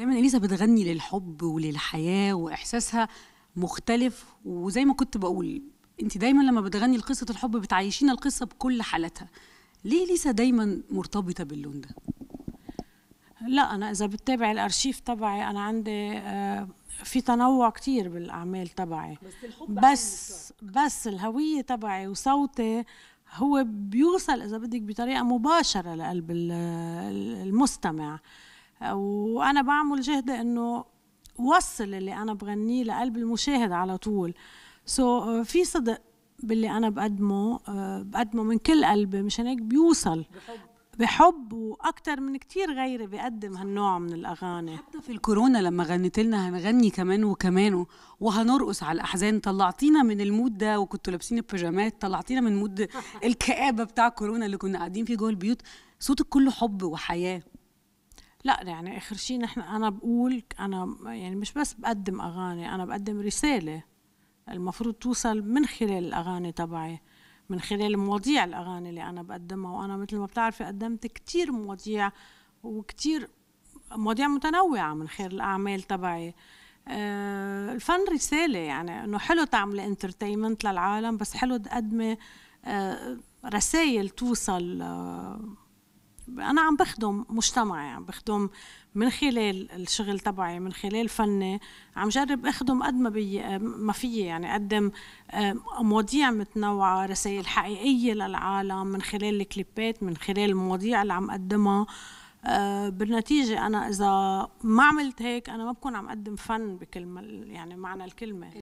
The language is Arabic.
دايما إليسا بتغني للحب وللحياة وإحساسها مختلف. وزي ما كنت بقول أنت دايما لما بتغني لقصة الحب بتعيشينا القصة بكل حالاتها. ليه ليسا دايما مرتبطة باللون ده؟ لا أنا إذا بتتابع الأرشيف تبعي أنا عندي آه، في تنوع كتير بالأعمال تبعي. بس الحب بس بس الهوية تبعي وصوتي هو بيوصل إذا بدك بطريقة مباشرة لقلب ال- المستمع. وأنا بعمل جهدي إنه وصل اللي أنا بغنيه لقلب المشاهد على طول. so, في صدق باللي أنا بقدمه آه، بقدمه من كل قلبي مشان هيك بيوصل بحب وأكثر من كتير غيري بيقدم هالنوع من الأغاني. حتى في الكورونا لما غنت لنا هنغني كمان وكمان وهنرقص على الأحزان. طلعتينا من ال mood ده وكنتوا لابسين البيجامات طلعتينا من mood الكآبة بتاع كورونا اللي كنا قاعدين فيه جوه البيوت. صوتك كله حب وحياة. لا يعني آخر شيء نحن أنا بقول أنا يعني مش بس بقدم أغاني أنا بقدم رسالة المفروض توصل من خلال الأغاني تبعي من خلال مواضيع الأغاني اللي أنا بقدمها. وأنا مثل ما بتعرفي قدمت كتير مواضيع وكتير مواضيع متنوعة من خلال الأعمال تبعي. آه الفن رسالة يعني إنه حلو تعملي انترتينمنت للعالم بس حلو تقدمي آه رسائل توصل آه أنا عم بخدم مجتمعي عم بخدم من خلال الشغل تبعي من خلال فني. عم جرب أخدم قد ما بي ما فيي يعني أقدم مواضيع متنوعة رسائل حقيقية للعالم من خلال الكليبات من خلال المواضيع اللي عم قدمها آه، بالنتيجة أنا إذا ما عملت هيك أنا ما بكون عم قدم فن بكل يعني معنى الكلمة.